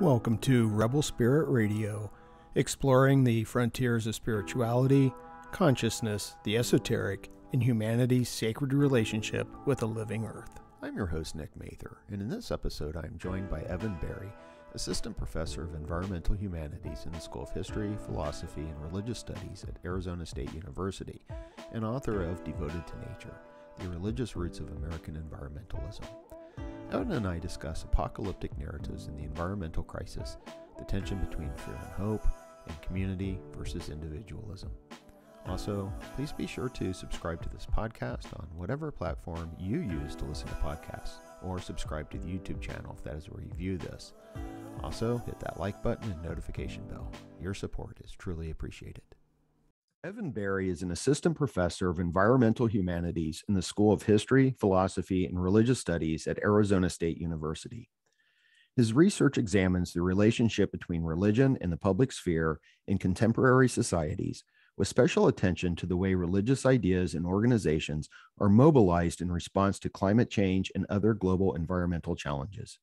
Welcome to Rebel Spirit Radio, exploring the frontiers of spirituality, consciousness, the esoteric, and humanity's sacred relationship with a living earth. I'm your host, Nick Mather, and in this episode, I'm joined by Evan Berry, Assistant Professor of Environmental Humanities in the School of History, Philosophy, and Religious Studies at Arizona State University, and author of Devoted to Nature The Religious Roots of American Environmentalism. Evan and I discuss apocalyptic narratives in the environmental crisis, the tension between fear and hope, and community versus individualism. Also, please be sure to subscribe to this podcast on whatever platform you use to listen to podcasts, or subscribe to the YouTube channel if that is where you view this. Also, hit that like button and notification bell. Your support is truly appreciated. Evan Berry is an assistant professor of environmental humanities in the School of History, Philosophy, and Religious Studies at Arizona State University. His research examines the relationship between religion and the public sphere in contemporary societies, with special attention to the way religious ideas and organizations are mobilized in response to climate change and other global environmental challenges.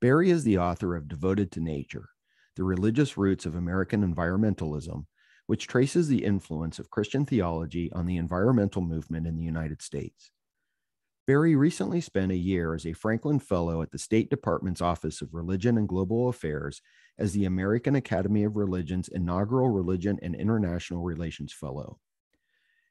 Berry is the author of Devoted to Nature The Religious Roots of American Environmentalism which traces the influence of Christian theology on the environmental movement in the United States. Berry recently spent a year as a Franklin Fellow at the State Department's Office of Religion and Global Affairs as the American Academy of Religion's inaugural Religion and International Relations Fellow.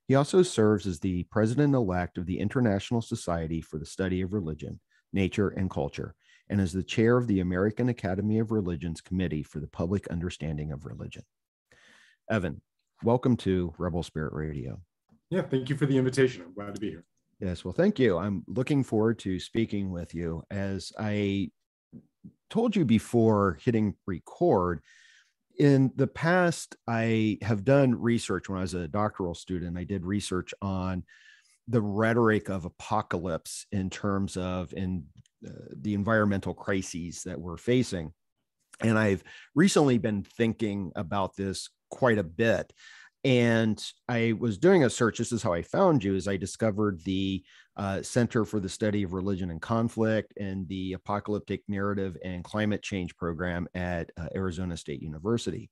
He also serves as the president elect of the International Society for the Study of Religion, Nature, and Culture, and is the chair of the American Academy of Religion's Committee for the Public Understanding of Religion. Evan, welcome to Rebel Spirit Radio. Yeah, thank you for the invitation. I'm glad to be here. Yes, well, thank you. I'm looking forward to speaking with you. As I told you before hitting record, in the past, I have done research when I was a doctoral student. I did research on the rhetoric of apocalypse in terms of in uh, the environmental crises that we're facing. And I've recently been thinking about this quite a bit. And I was doing a search. This is how I found you. Is I discovered the uh, Center for the Study of Religion and Conflict and the Apocalyptic Narrative and Climate Change program at uh, Arizona State University.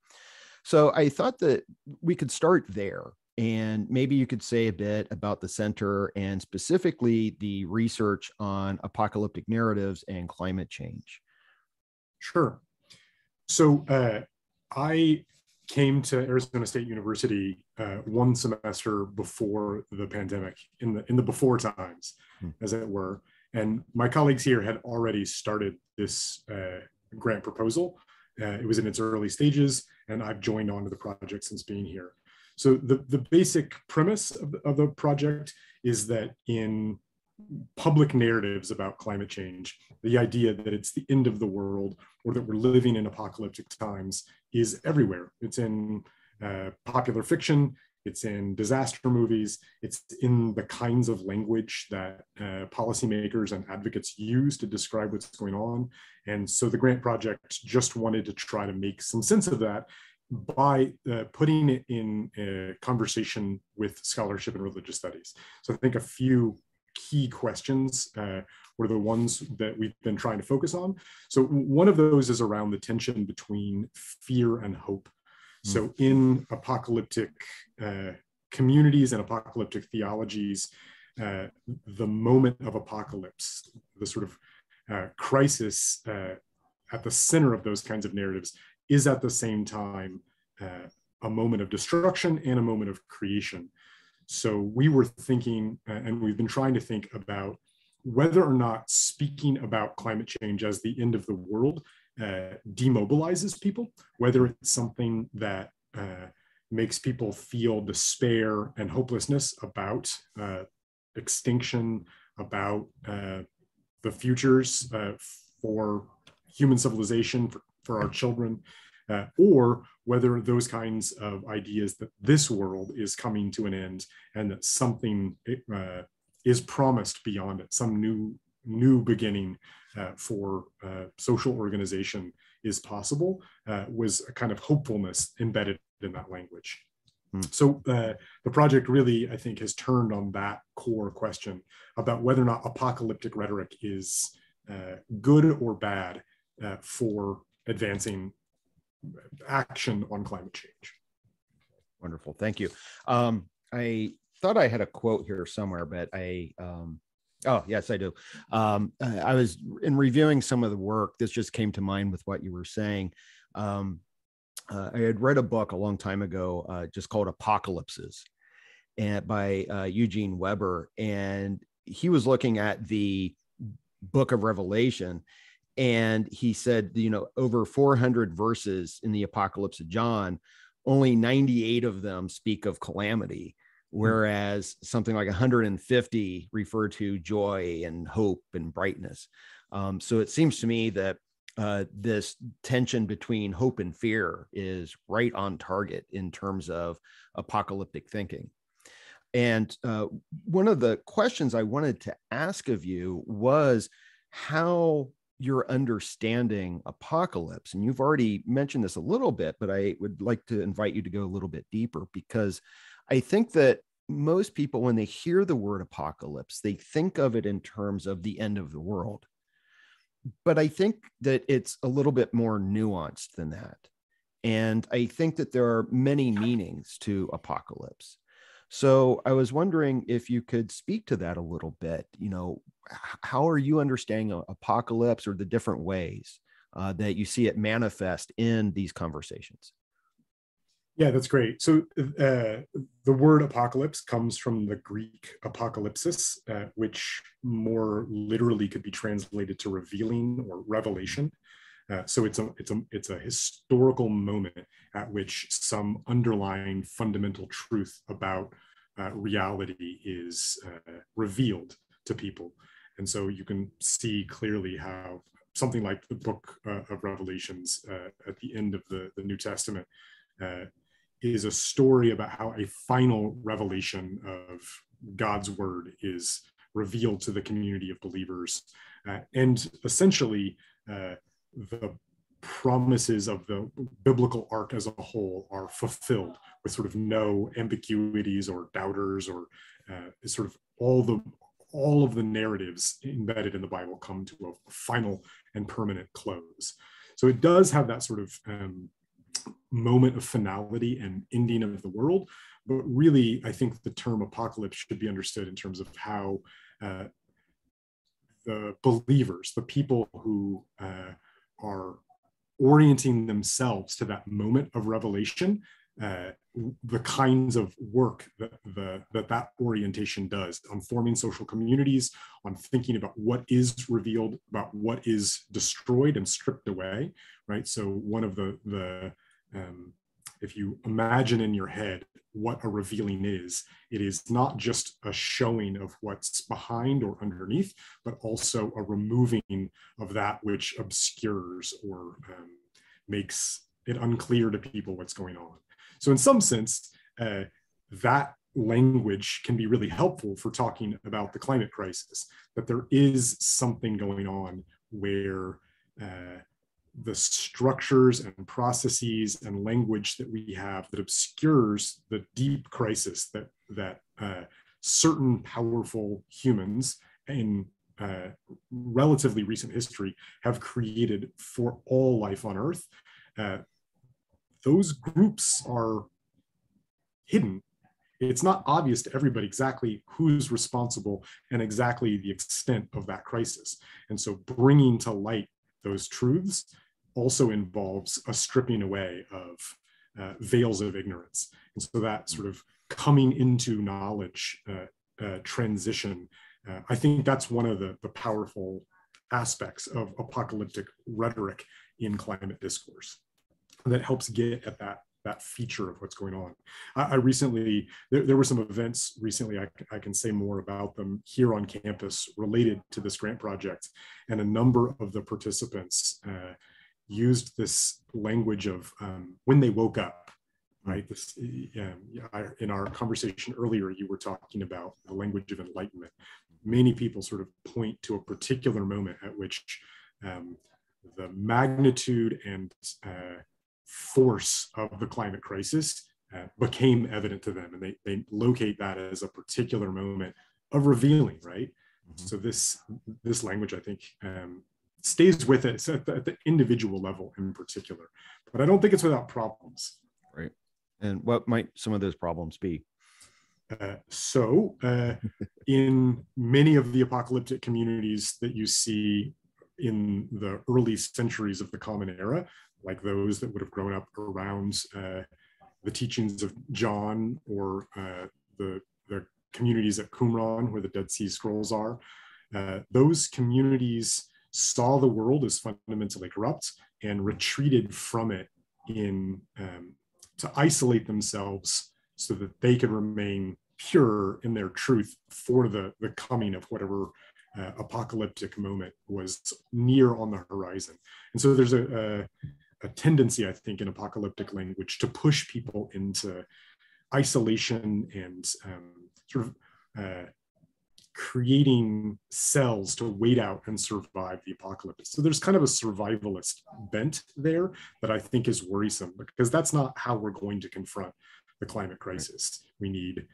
So I thought that we could start there and maybe you could say a bit about the center and specifically the research on apocalyptic narratives and climate change. Sure. So uh, I came to Arizona State University uh, one semester before the pandemic, in the in the before times, hmm. as it were. And my colleagues here had already started this uh, grant proposal. Uh, it was in its early stages, and I've joined on to the project since being here. So the, the basic premise of the, of the project is that in public narratives about climate change, the idea that it's the end of the world or that we're living in apocalyptic times is everywhere. It's in uh, popular fiction, it's in disaster movies, it's in the kinds of language that uh, policymakers and advocates use to describe what's going on. And so the grant project just wanted to try to make some sense of that by uh, putting it in a conversation with scholarship and religious studies. So I think a few key questions uh, were the ones that we've been trying to focus on. So one of those is around the tension between fear and hope. Mm. So in apocalyptic uh, communities and apocalyptic theologies, uh, the moment of apocalypse, the sort of uh, crisis uh, at the center of those kinds of narratives is at the same time uh, a moment of destruction and a moment of creation. So we were thinking, uh, and we've been trying to think about whether or not speaking about climate change as the end of the world uh, demobilizes people, whether it's something that uh, makes people feel despair and hopelessness about uh, extinction, about uh, the futures uh, for human civilization, for, for our children, uh, or whether those kinds of ideas that this world is coming to an end and that something is promised beyond it, some new new beginning uh, for uh, social organization is possible, uh, was a kind of hopefulness embedded in that language. Hmm. So uh, the project really, I think, has turned on that core question about whether or not apocalyptic rhetoric is good or bad for advancing action on climate change. Wonderful, thank you. Um, I thought I had a quote here somewhere, but I um, oh yes, I do. Um, I was in reviewing some of the work. This just came to mind with what you were saying. Um, uh, I had read a book a long time ago, uh, just called Apocalypses, and by uh, Eugen Weber, and he was looking at the book of Revelation, and he said, you know, over 400 verses in the Apocalypse of John, only 98 of them speak of calamity. Whereas something like 150 refer to joy and hope and brightness. Um, so it seems to me that uh, this tension between hope and fear is right on target in terms of apocalyptic thinking. And uh, one of the questions I wanted to ask of you was how you're understanding apocalypse. And you've already mentioned this a little bit, but I would like to invite you to go a little bit deeper because I think that most people, when they hear the word apocalypse, they think of it in terms of the end of the world but I think that it's a little bit more nuanced than that. And I think that there are many meanings to apocalypse. So I was wondering if you could speak to that a little bit. You know, how are you understanding apocalypse or the different ways uh, that you see it manifest in these conversations? Yeah, that's great. So uh, the word apocalypse comes from the Greek apocalypsis, uh, which more literally could be translated to revealing or revelation. Uh, so it's a it's a it's a historical moment at which some underlying fundamental truth about uh, reality is uh, revealed to people, and so you can see clearly how something like the book uh, of Revelations at the end of the the New Testament is a story about how a final revelation of God's word is revealed to the community of believers. Uh, and essentially, uh, the promises of the biblical arc as a whole are fulfilled with sort of no ambiguities or doubters or uh, sort of all the all of the narratives embedded in the bible come to a final and permanent close so it does have that sort of um, moment of finality and ending of the world. But really, I think the term apocalypse should be understood in terms of how uh, the believers, the people who uh, are orienting themselves to that moment of revelation, uh, the kinds of work that, the, that that orientation does on forming social communities, on thinking about what is revealed, about what is destroyed and stripped away, right? So one of the, the um, if you imagine in your head what a revealing is, it is not just a showing of what's behind or underneath, but also a removing of that which obscures or um, makes it unclear to people what's going on. So, in some sense, uh, that language can be really helpful for talking about the climate crisis, that there is something going on where uh, the structures and processes and language that we have that obscures the deep crisis that that uh, certain powerful humans in uh, relatively recent history have created for all life on Earth. Uh, those groups are hidden. It's not obvious to everybody exactly who's responsible and exactly the extent of that crisis. And so bringing to light those truths also involves a stripping away of uh, veils of ignorance. And so that sort of coming into knowledge uh, uh, transition, uh, I think that's one of the, the powerful aspects of apocalyptic rhetoric in climate discourse that helps get at that that feature of what's going on. I, I recently, there, there, were some events recently, I, I, can say more about them here on campus related to this grant project. And a number of the participants uh, used this language of um, when they woke up, right? This, um, in our conversation earlier, you were talking about the language of enlightenment. Many people sort of point to a particular moment at which um, the magnitude and uh, force of the climate crisis uh, became evident to them, and they, they locate that as a particular moment of revealing, right? Mm-hmm. So this this language, I think, um, stays with us at the, at the individual level in particular. But I don't think it's without problems. Right. And what might some of those problems be? Uh, so, uh, in many of the apocalyptic communities that you see in the early centuries of the Common Era, like those that would have grown up around uh, the teachings of John or uh, the, the communities at Qumran, where the Dead Sea Scrolls are, uh, those communities saw the world as fundamentally corrupt and retreated from it in um, to isolate themselves so that they could remain pure in their truth for the, the coming of whatever uh, apocalyptic moment was near on the horizon. And so there's a, a, a tendency, I think, in apocalyptic language to push people into isolation and um, sort of uh, creating cells to wait out and survive the apocalypse. So there's kind of a survivalist bent there that I think is worrisome because that's not how we're going to confront the climate crisis. We need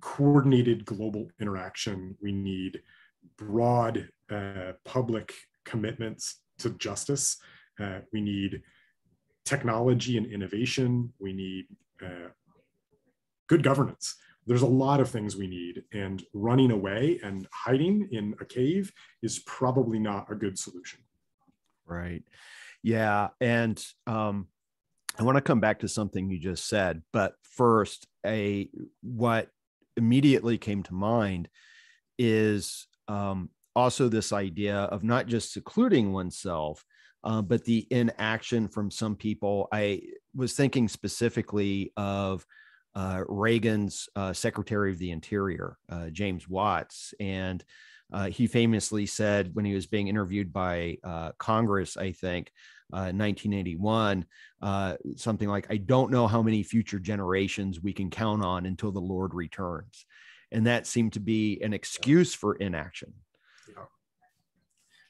coordinated global interaction. We need broad uh, public commitments to justice. Uh, we need technology and innovation. We need uh, good governance there's a lot of things we need and running away and hiding in a cave is probably not a good solution. Right. Yeah and um, i want to come back to something you just said but first a what immediately came to mind is um, also this idea of not just secluding oneself uh, but the inaction from some people. I was thinking specifically of uh, Reagan's uh, Secretary of the Interior, uh, James Watts. And uh, he famously said when he was being interviewed by uh, Congress, I think, uh, in 1981, something like, I don't know how many future generations we can count on until the Lord returns. And that seemed to be an excuse for inaction. Yeah.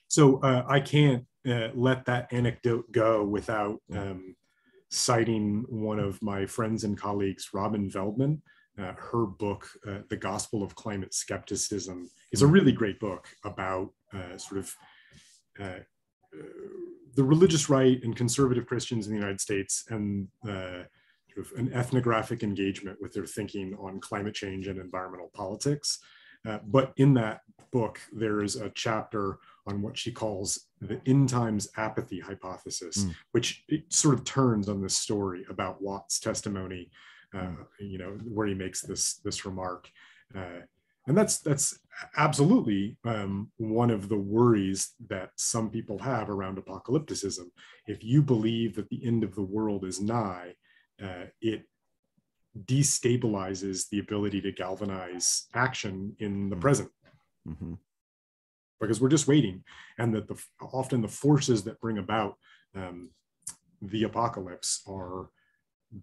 So I can't let that anecdote go without. Um, citing one of my friends and colleagues, Robin Veldman. Uh, her book, uh, The Gospel of Climate Skepticism, is a really great book about uh, sort of uh, uh, the religious right and conservative Christians in the United States and uh, sort of an ethnographic engagement with their thinking on climate change and environmental politics. but in that book, there is a chapter on what she calls the end times apathy hypothesis, mm. which sort of turns on this story about Watt's testimony, uh, mm. you know, where he makes this this remark. Uh, and that's that's absolutely um, one of the worries that some people have around apocalypticism. If you believe that the end of the world is nigh, uh, it destabilizes the ability to galvanize action in the mm. present. Mm-hmm because we're just waiting. And that the often the forces that bring about um, the apocalypse are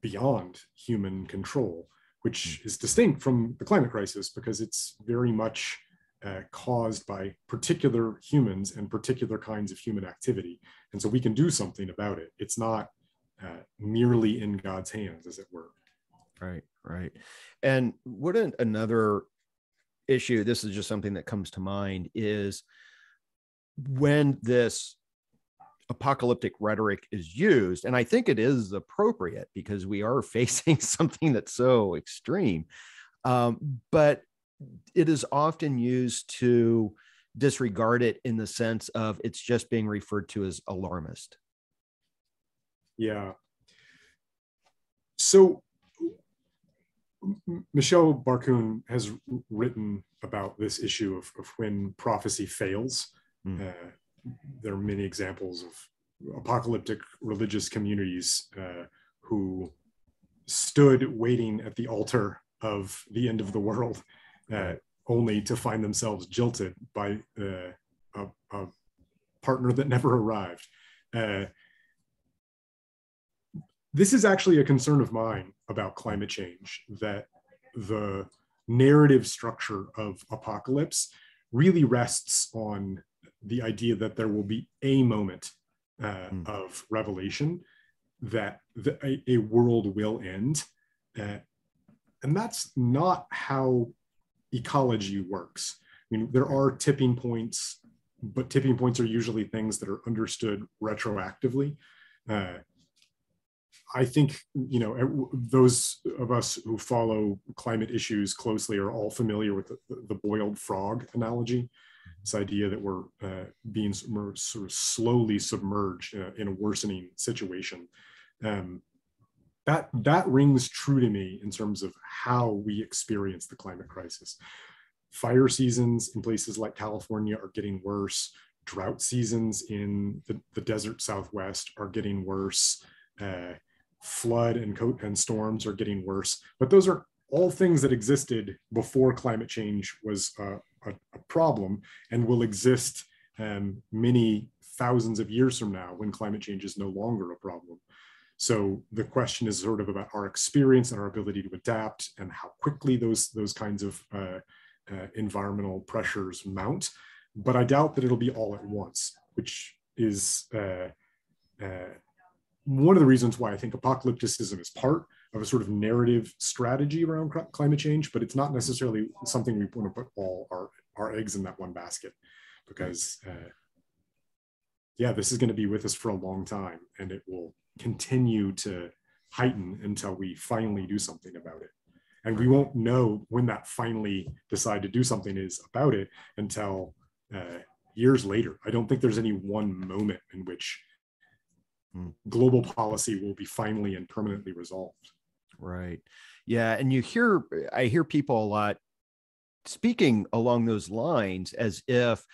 beyond human control which hmm. is distinct from the climate crisis because it's very much uh, caused by particular humans and particular kinds of human activity. And so we can do something about it. It's not uh, merely in god's hands as it were. Right right. And wouldn't another issue this is just something that comes to mind is when this apocalyptic rhetoric is used and i think it is appropriate because we are facing something that's so extreme um, but it is often used to disregard it in the sense of it's just being referred to as alarmist. Yeah. So Michael Barkun has written about this issue of, of when prophecy fails. Mm. Uh, there are many examples of apocalyptic religious communities uh, who stood waiting at the altar of the end of the world, uh, only to find themselves jilted by uh, a, a, partner that never arrived. This is actually a concern of mine about climate change that the narrative structure of apocalypse really rests on the idea that there will be a moment uh, mm. of revelation that the, a, a, world will end uh, and that's not how ecology works i mean there are tipping points but tipping points are usually things that are understood retroactively. Uh, I think you know those of us who follow climate issues closely are all familiar with the, the boiled frog analogy. This idea that we're uh, being sort of slowly submerged uh, in a worsening situation. Um, that that rings true to me in terms of how we experience the climate crisis. Fire seasons in places like California are getting worse. Drought seasons in the, the desert Southwest are getting worse. Uh, flood and, co- and storms are getting worse. But those are all things that existed before climate change was a, a problem and will exist um, many thousands of years from now when climate change is no longer a problem. So the question is sort of about our experience and our ability to adapt and how quickly those, those kinds of uh, uh, environmental pressures mount. But I doubt that it'll be all at once, which is uh, uh one of the reasons why I think apocalypticism is part of a sort of narrative strategy around climate change, but it's not necessarily something we want to put all our, our eggs in that one basket because, uh, yeah, this is going to be with us for a long time and it will continue to heighten until we finally do something about it. And we won't know when that finally decide to do something is about it until uh, years later. I don't think there's any one moment in which mm. global policy will be finally and permanently resolved. Right. Yeah. And you hear, I hear people a lot speaking along those lines as if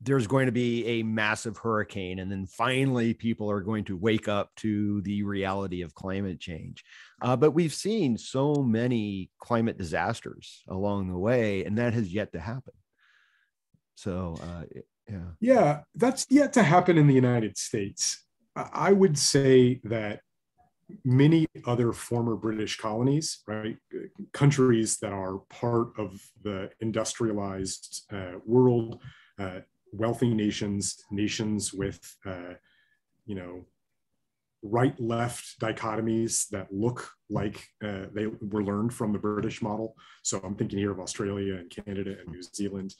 there's going to be a massive hurricane and then finally people are going to wake up to the reality of climate change uh, but we've seen so many climate disasters along the way and that has yet to happen so uh, yeah yeah that's yet to happen in the united states I would say that many other former British colonies, right, countries that are part of the industrialized uh, world, uh, wealthy nations, nations with, uh, you know, right left dichotomies that look like uh, they were learned from the British model. So I'm thinking here of Australia and Canada and New Zealand.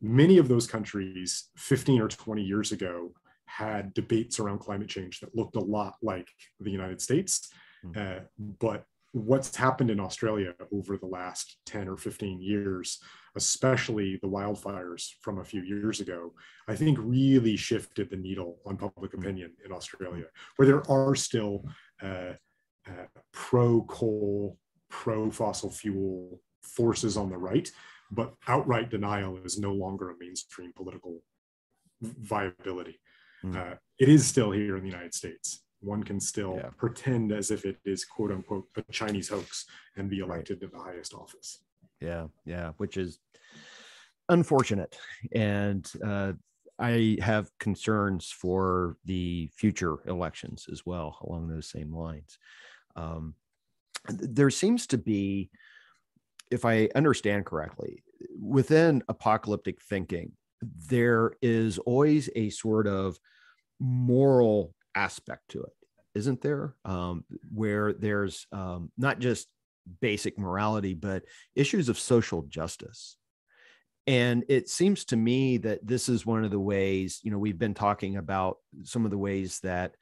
Many of those countries 15 or 20 years ago had debates around climate change that looked a lot like the United States. Mm-hmm. Uh, but what's happened in Australia over the last 10 or 15 years, especially the wildfires from a few years ago, I think really shifted the needle on public hmm. opinion in Australia, where there are still uh, uh, pro coal, pro fossil fuel forces on the right, but outright denial is no longer a mainstream political viability. Mm. Uh, it is still here in the United States. One can still yeah. pretend as if it is quote unquote a Chinese hoax and be elected right. to the highest office. Yeah, yeah, which is unfortunate. And uh, I have concerns for the future elections as well, along those same lines. Um, there seems to be, if I understand correctly, within apocalyptic thinking, there is always a sort of moral aspect to it, isn't there? Um, where there's um, not just basic morality, but issues of social justice. And it seems to me that this is one of the ways, you know, we've been talking about some of the ways that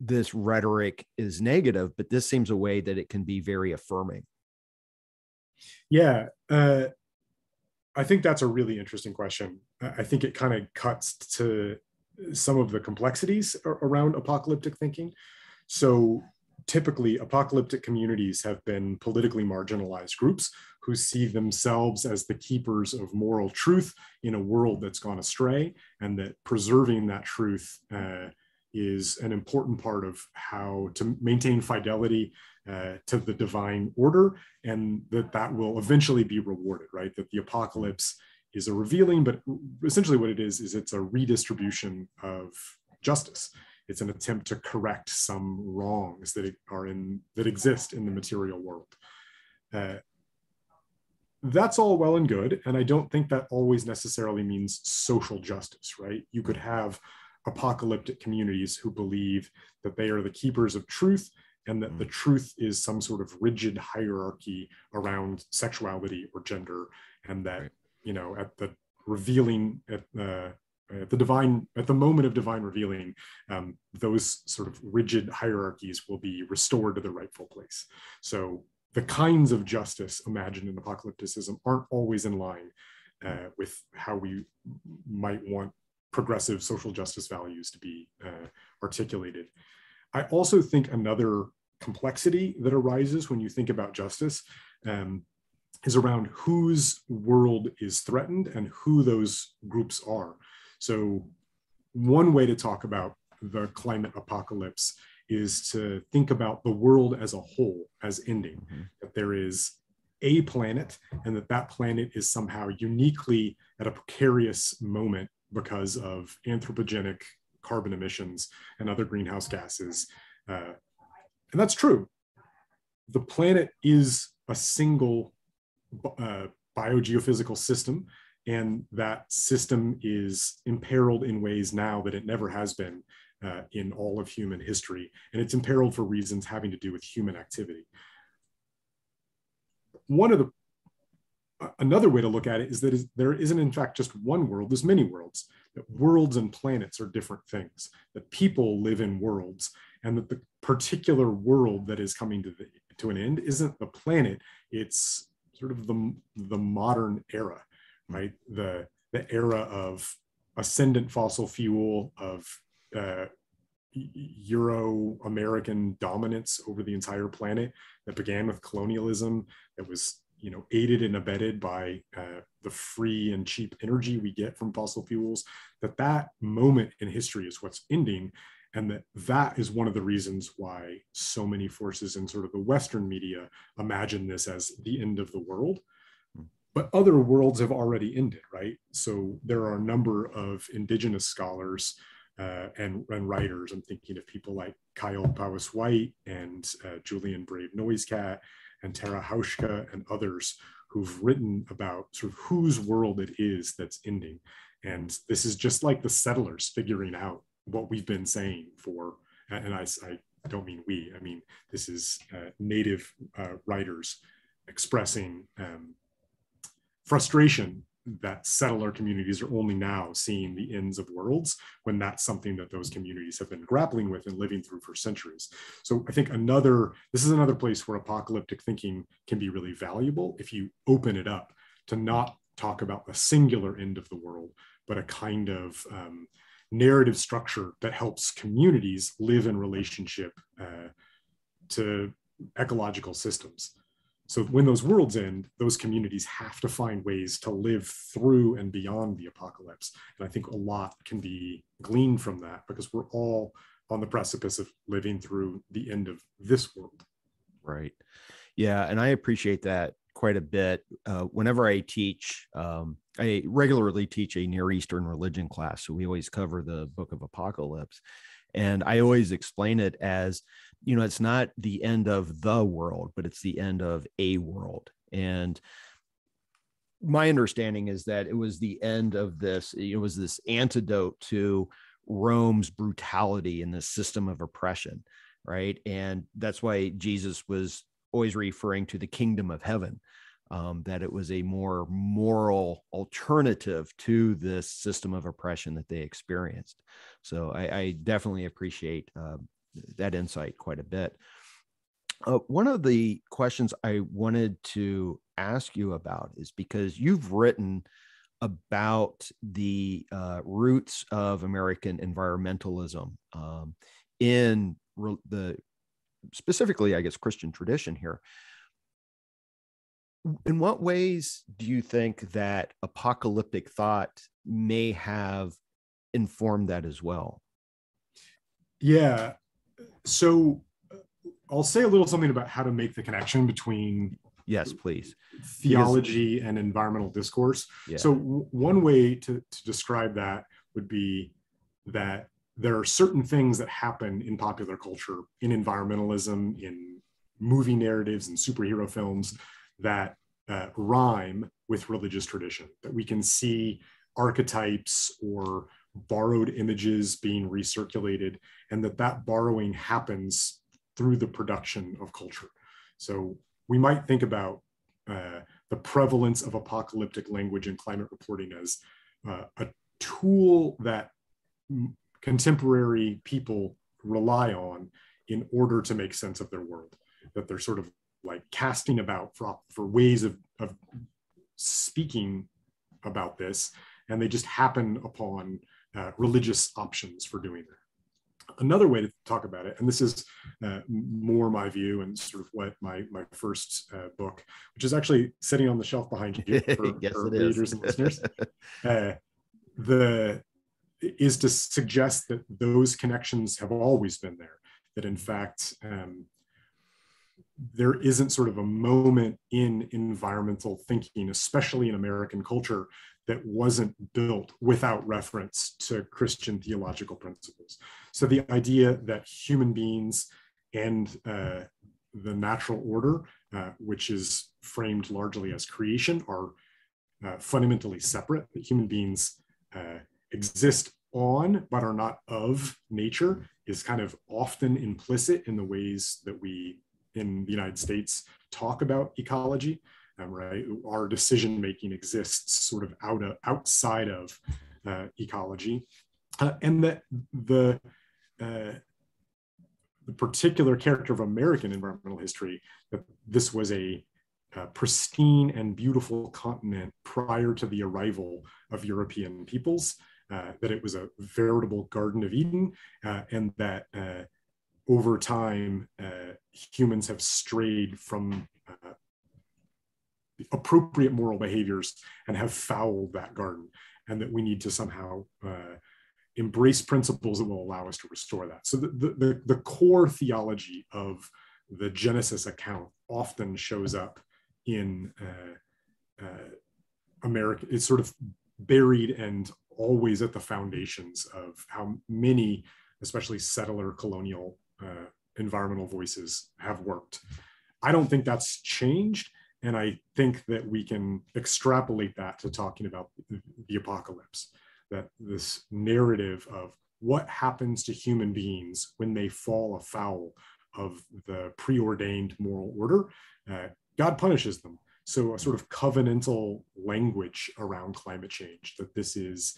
this rhetoric is negative, but this seems a way that it can be very affirming. Yeah. Uh, I think that's a really interesting question. I think it kind of cuts to some of the complexities around apocalyptic thinking. So typically apocalyptic communities have been politically marginalized groups who see themselves as the keepers of moral truth in a world that's gone astray and that preserving that truth uh, is an important part of how to maintain fidelity uh, to the divine order and that that will eventually be rewarded right that the apocalypse is a revealing but essentially what it is is it's a redistribution of justice it's an attempt to correct some wrongs that are in that exist in the material world uh, that's all well and good and i don't think that always necessarily means social justice right you could have apocalyptic communities who believe that they are the keepers of truth and that the mm. truth is some sort of rigid hierarchy around sexuality or gender and that right. You know at the revealing at the at the divine at the moment of divine revealing um, those sort of rigid hierarchies will be restored to the rightful place. So the kinds of justice imagined in apocalypticism aren't always in line uh, with how we might want progressive social justice values to be uh, articulated. I also think another complexity that arises when you think about justice um, is around whose world is threatened and who those groups are. So, one way to talk about the climate apocalypse is to think about the world as a whole as ending, mm-hmm. that there is a planet and that that planet is somehow uniquely at a precarious moment because of anthropogenic carbon emissions and other greenhouse gases. Uh, and that's true. The planet is a single uh, biogeophysical system, and that system is imperiled in ways now that it never has been uh, in all of human history, and it's imperiled for reasons having to do with human activity. One of the another way to look at it is that there isn't in fact just one world there's many worlds that worlds and planets are different things that people live in worlds and that the particular world that is coming to the to an end isn't the planet it's sort of the, the modern era, right? The, the era of ascendant fossil fuel, of uh, Euro American dominance over the entire planet that began with colonialism, that was you know aided and abetted by uh, the free and cheap energy we get from fossil fuels that that moment in history is what's ending and that that is one of the reasons why so many forces in sort of the western media imagine this as the end of the world. But other worlds have already ended right? So there are a number of indigenous scholars uh, and, and writers. I'm thinking of people like Kyle Powys Whyte and uh, Julian Brave NoiseCat and Tara Houska and others who've written about sort of whose world it is that's ending. And this is just like the settlers figuring out what we've been saying for, and I, I don't mean we, I mean, this is uh, native uh, writers expressing um, frustration that settler communities are only now seeing the ends of worlds when that's something that those communities have been grappling with and living through for centuries. So I think another, this is another place where apocalyptic thinking can be really valuable if you open it up to not talk about the singular end of the world, but a kind of um, narrative structure that helps communities live in relationship uh, to ecological systems. So when those worlds end, those communities have to find ways to live through and beyond the apocalypse. And I think a lot can be gleaned from that because we're all on the precipice of living through the end of this world. Right. Yeah. And I appreciate that quite a bit. Uh, whenever I teach, um, I regularly teach a Near Eastern religion class. So we always cover the book of Apocalypse. And I always explain it as, you know, it's not the end of the world, but it's the end of a world. And my understanding is that it was the end of this, it was this antidote to Rome's brutality and the system of oppression, right? And that's why Jesus was always referring to the kingdom of heaven um, that it was a more moral alternative to this system of oppression that they experienced. So I, I definitely appreciate uh, that insight quite a bit. Uh, one of the questions I wanted to ask you about is because you've written about the uh, roots of American environmentalism um, in re- the specifically, I guess, Christian tradition here. In what ways do you think that apocalyptic thought may have informed that as well? Yeah. So uh, i'll say a little something about how to make the connection between yes please. Theology because, and environmental discourse. Yeah. so w- one way to, to describe that would be that there are certain things that happen in popular culture in environmentalism in movie narratives and superhero films that uh, rhyme with religious tradition, that we can see archetypes or borrowed images being recirculated, and that that borrowing happens through the production of culture. So we might think about uh, the prevalence of apocalyptic language in climate reporting as uh, a, tool that contemporary people rely on in order to make sense of their world that they're sort of like casting about for, for ways of, of speaking about this and they just happen upon uh, religious options for doing that. Another way to talk about it, and this is uh, more my view and sort of what my my first uh, book, which is actually sitting on the shelf behind you for, yes, for readers and listeners, uh, the is to suggest that those connections have always been there. That in fact. Um, there isn't sort of a moment in environmental thinking, especially in American culture, that wasn't built without reference to Christian theological principles. So the idea that human beings and uh, the natural order, uh, which is framed largely as creation, are uh, fundamentally separate, that human beings uh, exist on but are not of nature, is kind of often implicit in the ways that we in the United States talk about ecology um, right? Our decision making exists sort of out of outside of uh, ecology, uh, and that the uh, the particular character of American environmental history that this was a uh, pristine and beautiful continent prior to the arrival of European peoples, that it was a veritable Garden of Eden, uh, and that uh, over time uh, humans have strayed from uh, appropriate moral behaviors and have fouled that garden and that we need to somehow uh, embrace principles that will allow us to restore that. So the, the, the core theology of the genesis account often shows up in uh, uh, america it's sort of buried and always at the foundations of how many especially settler colonial uh, environmental voices have worked i don't think that's changed and I think that we can extrapolate that to talking about the apocalypse, that this narrative of what happens to human beings when they fall afoul of the preordained moral order, uh, God punishes them. So, a sort of covenantal language around climate change that this is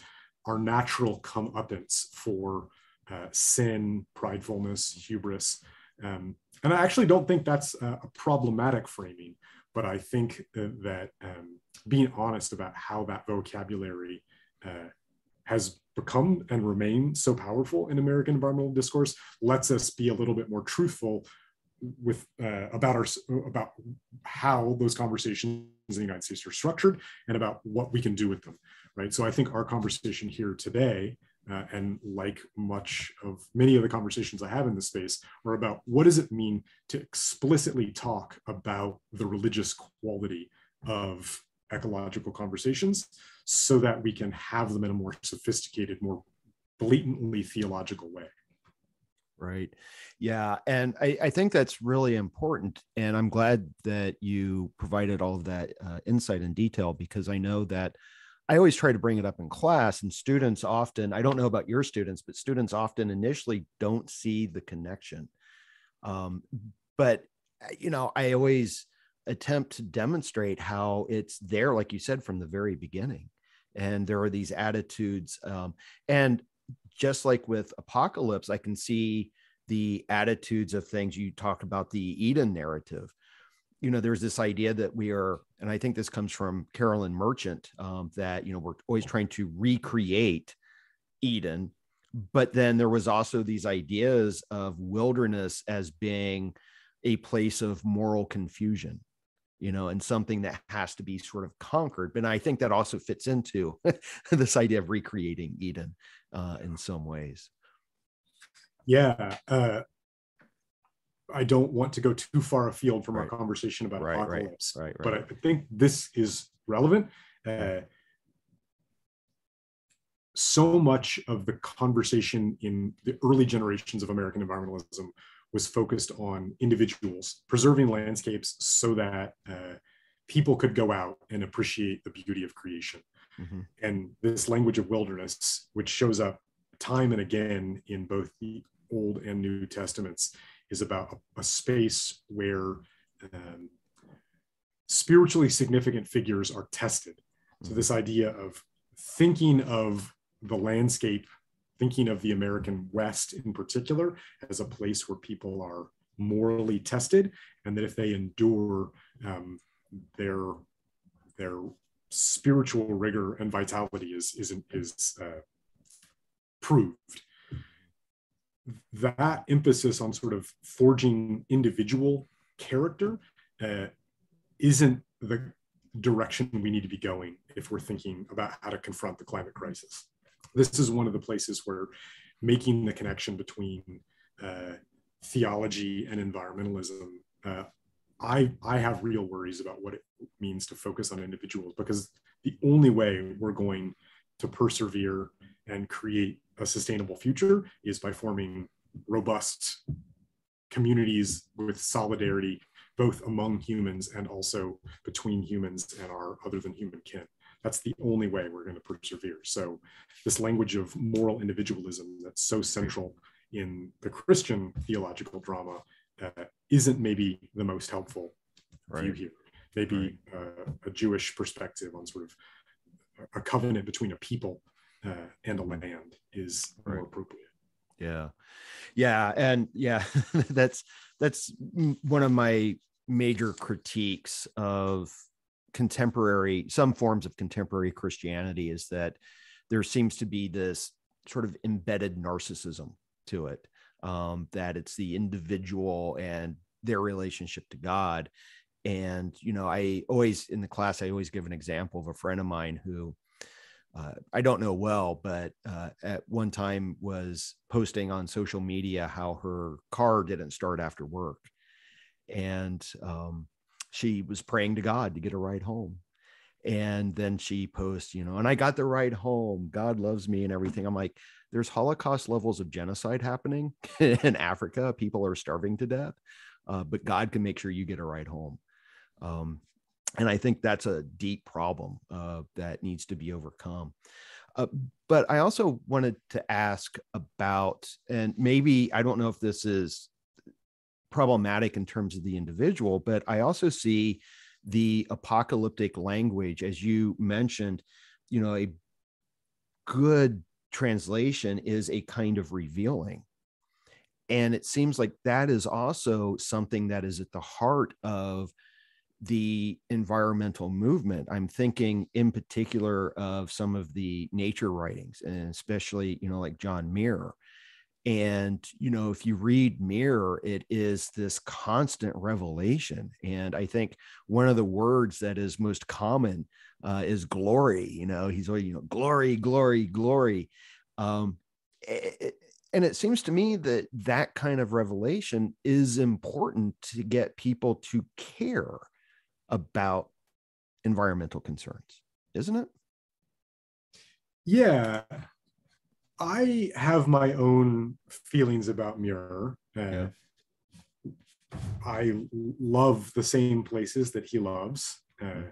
our natural comeuppance for uh, sin, pridefulness, hubris. Um, and I actually don't think that's a, a problematic framing but I think that um, being honest about how that vocabulary uh, has become and remain so powerful in American environmental discourse lets us be a little bit more truthful with uh, about our about how those conversations in the United States are structured and about what we can do with them, right? So I think our conversation here today uh, and like much of many of the conversations I have in this space, are about what does it mean to explicitly talk about the religious quality of ecological conversations so that we can have them in a more sophisticated, more blatantly theological way. Right. Yeah. And I, I, think that's really important. And I'm glad that you provided all of that uh, insight and detail because I know that I always try to bring it up in class, and students often, I don't know about your students, but students often initially don't see the connection. Um, but, uh, you know, I always attempt to demonstrate how it's there, like you said, from the very beginning. And there are these attitudes. Um, and just like with Apocalypse, I can see the attitudes of things. You talked about the Eden narrative. You know, there's this idea that we are, and I think this comes from Carolyn Merchant, um, that, you know, we're always trying to recreate Eden. But then there was also these ideas of wilderness as being a place of moral confusion, you know, and something that has to be sort of conquered. But I think that also fits into this idea of recreating Eden uh, in some ways. Yeah. Uh, I don't want to go too far afield from right. our conversation about right, apocalypse, right, but I think this is relevant. Uh, so much of the conversation in the early generations of American environmentalism was focused on individuals preserving landscapes so that uh, people could go out and appreciate the beauty of creation. Mm-hmm. And this language of wilderness, which shows up time and again in both the Old and New Testaments, is about a, a space where um, spiritually significant figures are tested. So, mm-hmm. this idea of thinking of the landscape, thinking of the American West in particular as a place where people are morally tested, and that if they endure um, their their spiritual rigor and vitality is is is uh, proved. That emphasis on sort of forging individual character uh, isn't the direction we need to be going if we're thinking about how to confront the climate crisis. This is one of the places where making the connection between uh, theology and environmentalism, uh, I, I have real worries about what it means to focus on individuals because the only way we're going to persevere and create a sustainable future is by forming robust communities with solidarity both among humans and also between humans and our other than human kin. That's the only way we're going to persevere. So, this language of moral individualism that's so central in the Christian theological drama uh, isn't maybe the most helpful right. view here. Maybe right. uh, a Jewish perspective on sort of a covenant between a people uh, and a land is right. more appropriate. Yeah, yeah, and yeah, that's that's one of my major critiques of contemporary some forms of contemporary christianity is that there seems to be this sort of embedded narcissism to it um, that it's the individual and their relationship to god. And you know i always in the class i always give an example of a friend of mine who uh, I don't know well, but uh, at one time was posting on social media how her car didn't start after work, and um, she was praying to God to get a ride home. And then she posts, you know, and I got the ride home. God loves me and everything. I'm like, there's Holocaust levels of genocide happening in Africa. People are starving to death, uh, but God can make sure you get a ride home. Um, and I think that's a deep problem uh, that needs to be overcome. Uh, but I also wanted to ask about, and maybe I don't know if this is problematic in terms of the individual, but I also see the apocalyptic language, as you mentioned, you know, a good translation is a kind of revealing. And it seems like that is also something that is at the heart of the environmental movement. I'm thinking in particular of some of the nature writings, and especially, you know, like John Muir. And, you know, if you read Muir it is this constant revelation. And I think one of the words that is most common uh, is glory. You know, he's always, you know, glory, glory, glory. Um, it, and it seems to me that that kind of revelation is important to get people to care about environmental concerns, isn't it? Yeah. I have my own feelings about Muir. Uh, yeah. I love the same places that he loves. Uh,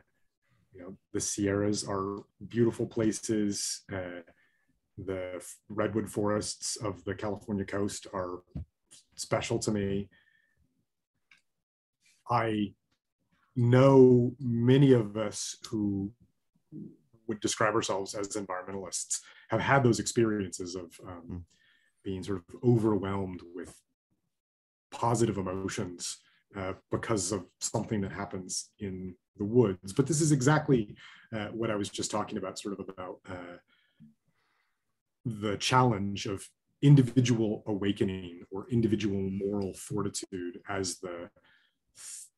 you know, the Sierras are beautiful places. Uh, the redwood forests of the California coast are special to me. I know many of us who would describe ourselves as environmentalists have had those experiences of um, mm. being sort of overwhelmed with positive emotions uh, because of something that happens in the woods. But this is exactly uh, what I was just talking about, sort of about uh, the challenge of individual awakening or individual moral fortitude as the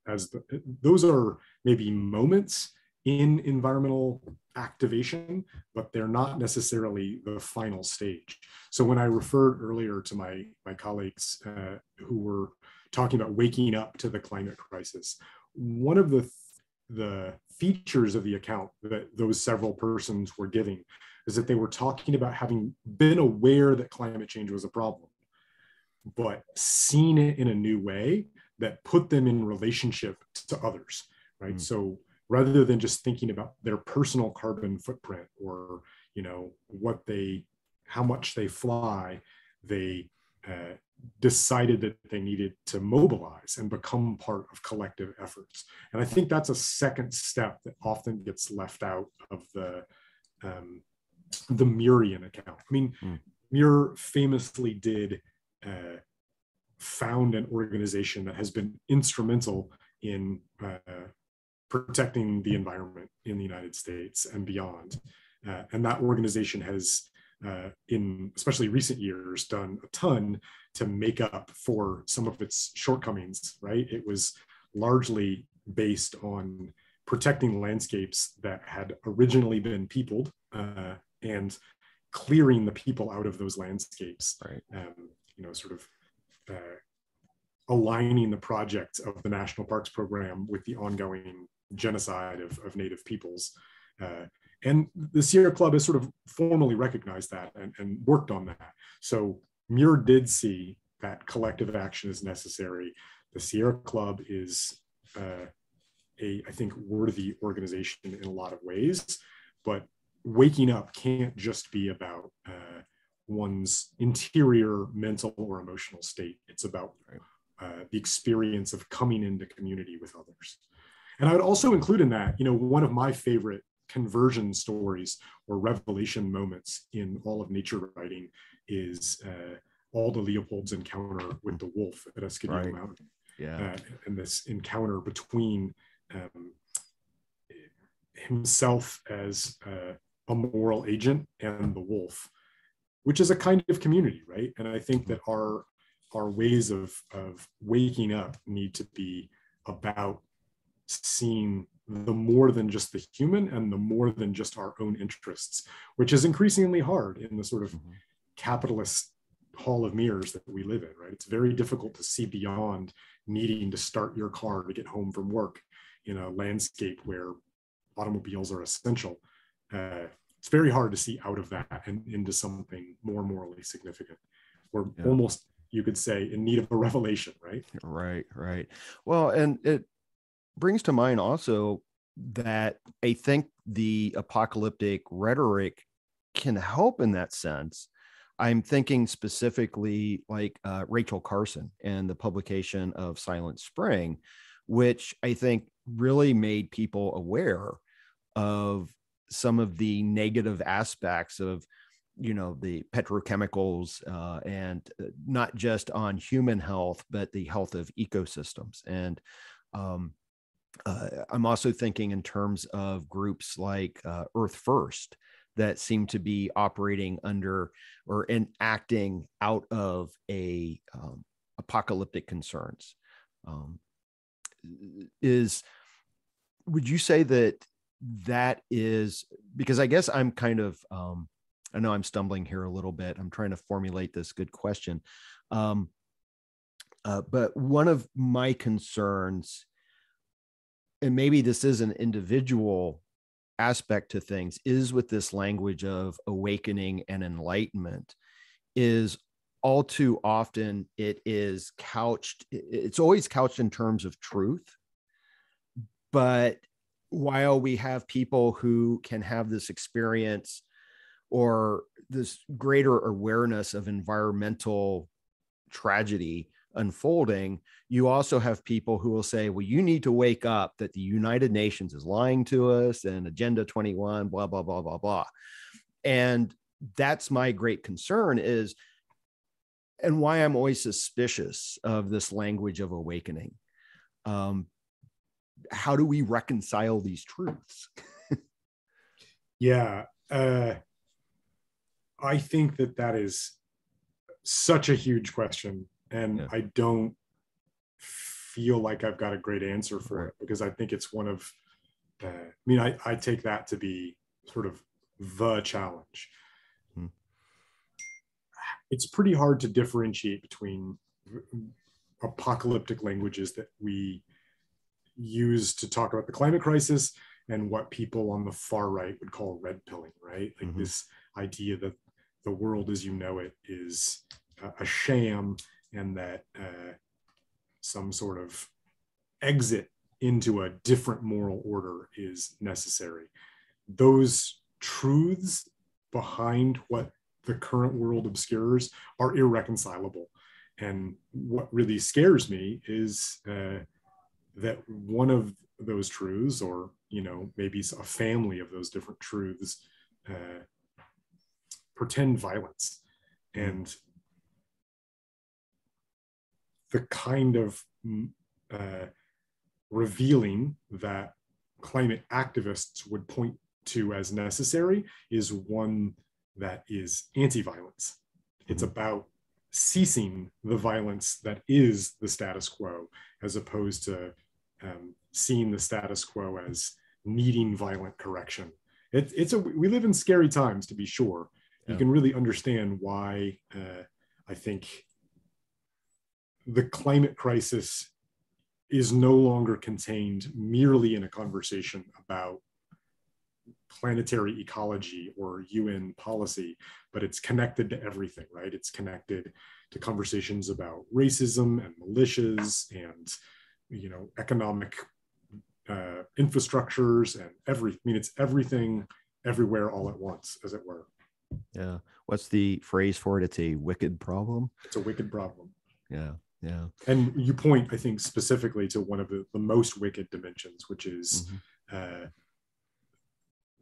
as the, those are maybe moments in environmental activation, but they're not necessarily the final stage. So when I referred earlier to my, my colleagues uh, who were talking about waking up to the climate crisis, one of the, the features of the account that those several persons were giving is that they were talking about having been aware that climate change was a problem, but seen it in a new way that put them in relationship to others, right? Mm. So rather than just thinking about their personal carbon footprint or you know what they how much they fly, they uh, decided that they needed to mobilize and become part of collective efforts. And I think that's a second step that often gets left out of the um, the Muirian account. I mean, Hmm. Muir famously did uh, found an organization that has been instrumental in uh, protecting the environment in the United States and beyond. Uh, and that organization has, uh, in especially recent years, done a ton to make up for some of its shortcomings, right? It was largely based on protecting landscapes that had originally been peopled uh, and clearing the people out of those landscapes. Right. Um, you know, sort of uh, aligning the project of the National Parks Program with the ongoing genocide of, of Native peoples. Uh, and the Sierra Club has sort of formally recognized that and, and worked on that. So Muir did see that collective action is necessary. The Sierra Club is uh, a, I think, worthy organization in a lot of ways, but waking up can't just be about uh, one's interior mental or emotional state. It's about uh, the experience of coming into community with others. And I would also include in that, you know, one of my favorite conversion stories or revelation moments in all of nature writing is uh, the Leopold's encounter with the wolf at Escudilla Right. Mountain Yeah. uh, and this encounter between um, himself as uh, a moral agent and the wolf, which is a kind of community, right? And I think that our our ways of of waking up need to be about seeing the more than just the human and the more than just our own interests, which is increasingly hard in the sort of Mhm. capitalist hall of mirrors that we live in, right? It's very difficult to see beyond needing to start your car to get home from work in a landscape where automobiles are essential. Uh, it's very hard to see out of that and into something more morally significant. We're Yeah. almost, you could say, in need of a revelation, right? Right, right. Well, and it brings to mind also that I think the apocalyptic rhetoric can help in that sense. I'm thinking specifically like uh, Rachel Carson and the publication of Silent Spring, which I think really made people aware of some of the negative aspects of you know the petrochemicals uh, and uh, not just on human health but the health of ecosystems and um, uh, i'm also thinking in terms of groups like uh, earth first that seem to be operating under or in acting out of a um, apocalyptic concerns um, is would you say that that is because i guess i'm kind of um, I know I'm stumbling here a little bit. I'm trying to formulate this good question. Um, uh, but one of my concerns, and maybe this is an individual aspect to things, is with this language of awakening and enlightenment, is all too often it is couched, it's always couched in terms of truth. But while we have people who can have this experience, or this greater awareness of environmental tragedy unfolding, you also have people who will say, well, you need to wake up that the United Nations is lying to us and Agenda 21, blah, blah, blah, blah, blah. And that's my great concern is, and why I'm always suspicious of this language of awakening. Um, how do we reconcile these truths? Yeah. Uh, I think that that is such a huge question, and Yeah. I don't feel like I've got a great answer for Right. it because I think it's one of, uh, I mean, I, I take that to be sort of the challenge. Hmm. It's pretty hard to differentiate between apocalyptic languages that we use to talk about the climate crisis and what people on the far right would call red pilling, right? Like Mhm. this idea that the world as you know it is a sham and that uh, some sort of exit into a different moral order is necessary. Those truths behind what the current world obscures are irreconcilable. And what really scares me is uh, that one of those truths, or you know, maybe a family of those different truths, uh, pretend violence and the kind of mm, uh, revealing that climate activists would point to as necessary is one that is anti-violence. It's mm-hmm. about ceasing the violence that is the status quo, as opposed to um, seeing the status quo as needing violent correction. It, it's a we live in scary times to be sure. Yeah. You can really understand why uh, I think the climate crisis is no longer contained merely in a conversation about planetary ecology or UN policy, but it's connected to everything, right? It's connected to conversations about racism and militias and you know economic uh, infrastructures and every. I mean, it's everything, everywhere, all at once, as it were. Yeah. What's the phrase for it? It's a wicked problem. It's a wicked problem. Yeah. Yeah. And you point, I think, specifically to one of the, the most wicked dimensions, which is mm-hmm. uh,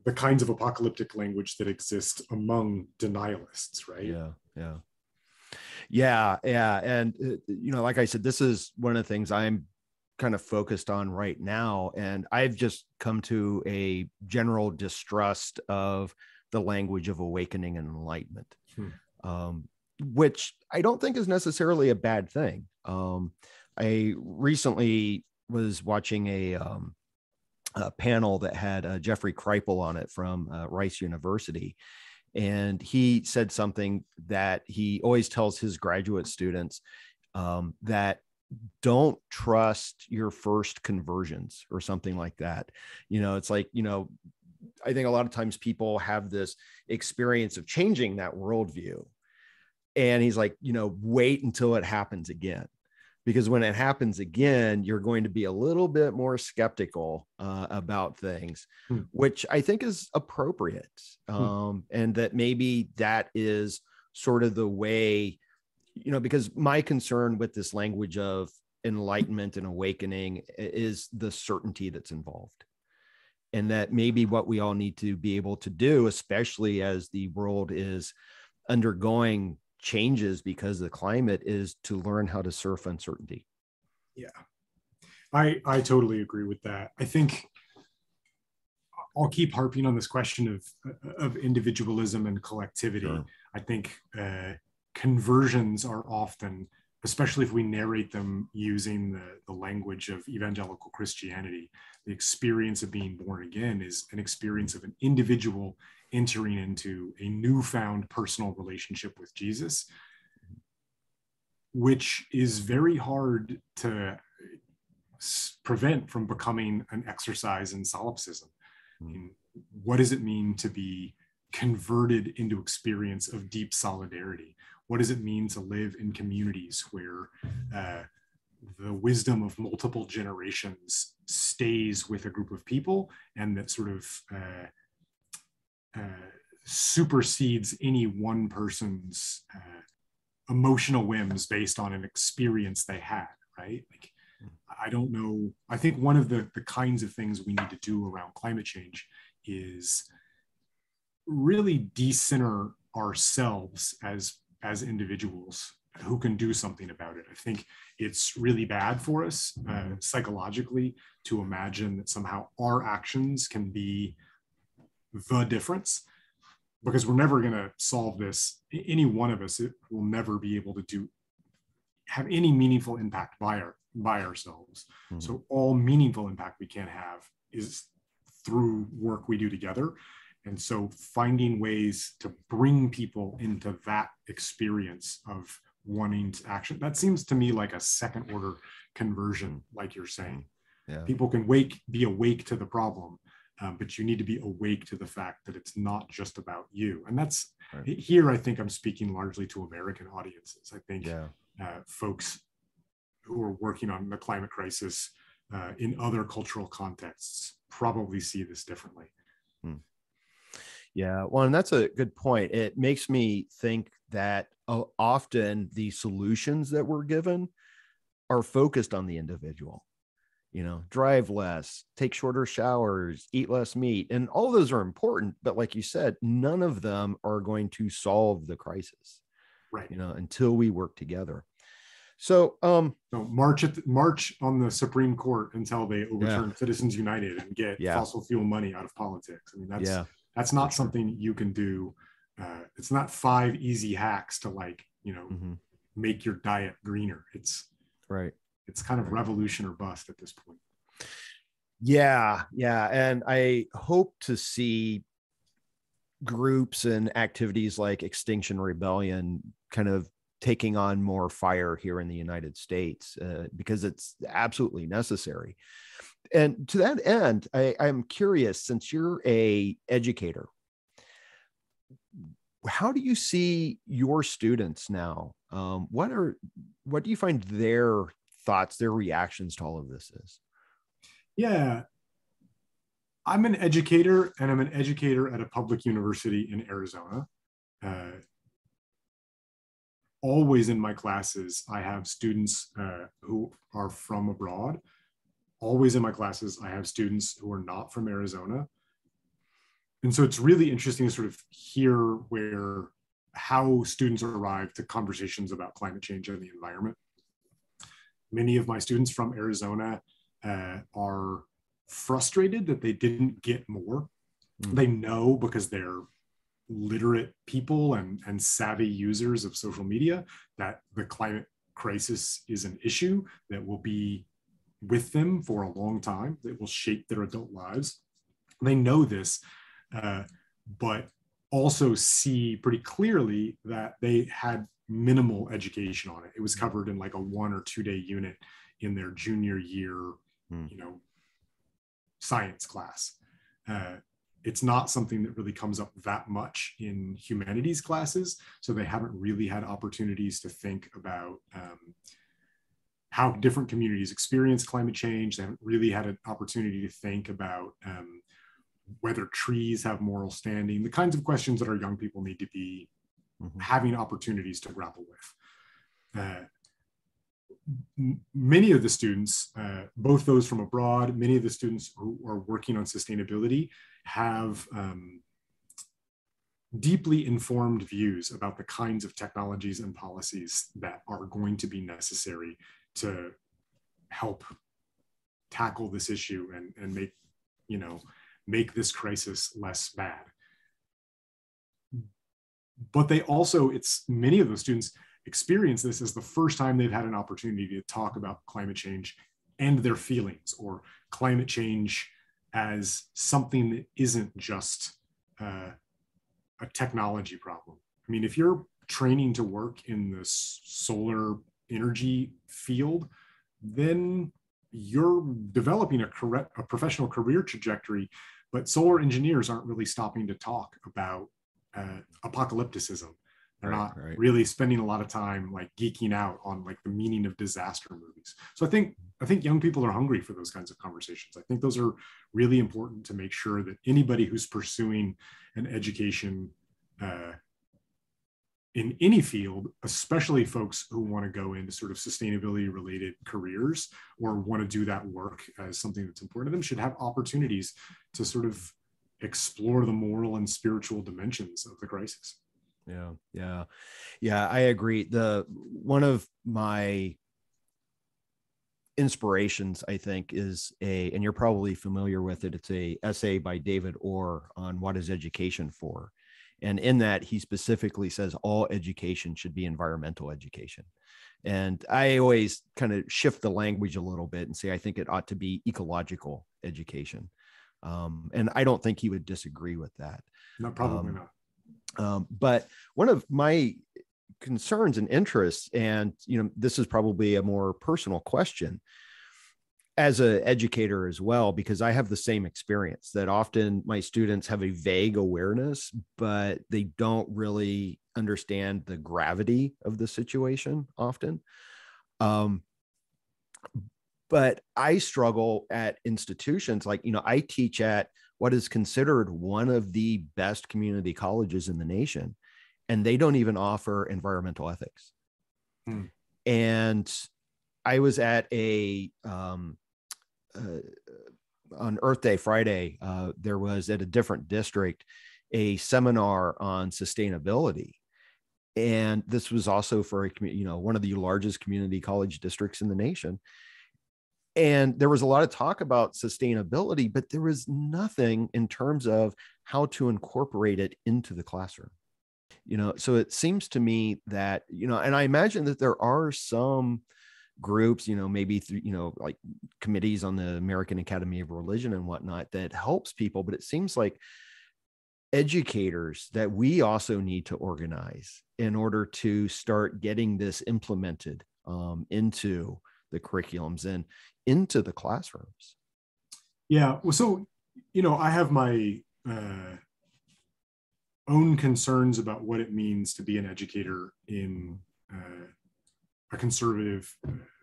the kinds of apocalyptic language that exist among denialists, right? Yeah. Yeah. Yeah. Yeah. And, uh, you know, like I said, this is one of the things I'm kind of focused on right now. And I've just come to a general distrust of the language of awakening and enlightenment. Hmm. Um, which I don't think is necessarily a bad thing. Um, I recently was watching a, um, a panel that had uh, Jeffrey Kripal on it from uh, Rice University. And he said something that he always tells his graduate students um, that don't trust your first conversions or something like that. You know, it's like, you know, I think a lot of times people have this experience of changing that worldview and he's like, you know, wait until it happens again. Because when it happens again, you're going to be a little bit more skeptical uh, about things, hmm. which I think is appropriate. Hmm. Um, and that maybe that is sort of the way, you know, because my concern with this language of enlightenment and awakening is the certainty that's involved and that maybe what we all need to be able to do especially as the world is undergoing changes because of the climate is to learn how to surf uncertainty. Yeah. I I totally agree with that. I think I'll keep harping on this question of of individualism and collectivity. Sure. I think uh, conversions are often, especially if we narrate them using the, the language of evangelical Christianity, the experience of being born again is an experience of an individual entering into a newfound personal relationship with Jesus, which is very hard to prevent from becoming an exercise in solipsism. Mm. what does it mean to be converted into experience of deep solidarity? What does it mean to live in communities where uh, the wisdom of multiple generations stays with a group of people and that sort of uh, supersedes any one person's uh, emotional whims based on an experience they had, right? Like, I don't know. I think one of the, the kinds of things we need to do around climate change is really decenter ourselves as as individuals who can do something about it. I think it's really bad for us uh, psychologically to imagine that somehow our actions can be the difference because we're never going to solve this. Any one of us it will never be able to do have any meaningful impact by our by ourselves. Mm-hmm. so all meaningful impact we can have is through work we do together. And so finding ways to bring people into that experience of wanting to action that seems to me like a second order conversion like you're saying. Yeah. people can wake be awake to the problem um, but you need to be awake to the fact that it's not just about you. And that's right. here, I think I'm speaking largely to American audiences. I think yeah. uh, folks who are working on the climate crisis uh, in other cultural contexts probably see this differently. Hmm. Yeah, well, and that's a good point. It makes me think that uh, often the solutions that we're given are focused on the individual you know, drive less, take shorter showers, eat less meat. And all those are important. But like you said, none of them are going to solve the crisis. Right. You know, until we work together. So, um, so march at the, march on the Supreme Court until they overturn yeah. Citizens United and get yeah. fossil fuel money out of politics. I mean, that's yeah. that's not something you can do. Uh, it's not five easy hacks to like you know mm-hmm. make your diet greener. It's right it's kind of revolution or bust at this point. Yeah, yeah, and I hope to see groups and activities like Extinction Rebellion kind of taking on more fire here in the United States uh, because it's absolutely necessary. And to that end, I, I'm curious, since you're a educator, how do you see your students now? Um, what are what do you find their thoughts, their reactions to all of this is. Yeah. I'm an educator and I'm an educator at a public university in Arizona. Uh, always in my classes, I have students uh, who are from abroad. Always in my classes, I have students who are not from Arizona. And so it's really interesting to sort of hear where how students arrive to conversations about climate change and the environment many of my students from Arizona uh, are frustrated that they didn't get more. Mm. They know because they're literate people and, and savvy users of social media that the climate crisis is an issue that will be with them for a long time, that will shape their adult lives. They know this, uh, but also see pretty clearly that they had minimal education on it. It was covered in like a one or two day unit in their junior year, hmm. you know, science class. Uh, it's not something that really comes up that much in humanities classes. So they haven't really had opportunities to think about um, how different communities experience climate change. They haven't really had an opportunity to think about um, whether trees have moral standing, the kinds of questions that our young people need to be mm-hmm. having opportunities to grapple with. Uh, m- many of the students, uh, both those from abroad, many of the students who are working on sustainability have um, deeply informed views about the kinds of technologies and policies that are going to be necessary to help tackle this issue and, and make, you know, make this crisis less bad but they also it's many of those students experience this as the first time they've had an opportunity to talk about climate change and their feelings or climate change as something that isn't just uh, a technology problem. I mean if you're training to work in the solar energy field then you're developing a, correct, a professional career trajectory but solar engineers aren't really stopping to talk about uh, apocalypticism. They're right, not right. really spending a lot of time like geeking out on like the meaning of disaster movies. So I think I think young people are hungry for those kinds of conversations. I think those are really important to make sure that anybody who's pursuing an education uh, in any field, especially folks who want to go into sort of sustainability related careers or want to do that work as something that's important to them, should have opportunities to sort of explore the moral and spiritual dimensions of the crisis. Yeah, yeah, yeah. I agree. The one of my inspirations, I think, is a, and you're probably familiar with it. It's a essay by David Orr on what is education for, and in that he specifically says all education should be environmental education. And I always kind of shift the language a little bit and say I think it ought to be ecological education um, and I don't think he would disagree with that. No, probably um, not. Um, but one of my concerns and interests, and you know, this is probably a more personal question as an educator as well, because I have the same experience that often my students have a vague awareness, but they don't really understand the gravity of the situation often. Um, but I struggle at institutions like, you know, I teach at what is considered one of the best community colleges in the nation, and they don't even offer environmental ethics. Hmm. And I was at a um, uh, on Earth Day Friday, uh, there was at a different district a seminar on sustainability, and this was also for a you know one of the largest community college districts in the nation. And there was a lot of talk about sustainability, but there was nothing in terms of how to incorporate it into the classroom. You know, so it seems to me that you know, and I imagine that there are some groups you know maybe through you know like committees on the american academy of religion and whatnot that helps people but it seems like educators that we also need to organize in order to start getting this implemented um, into the curriculums in into the classrooms yeah well so you know i have my uh, own concerns about what it means to be an educator in uh, a conservative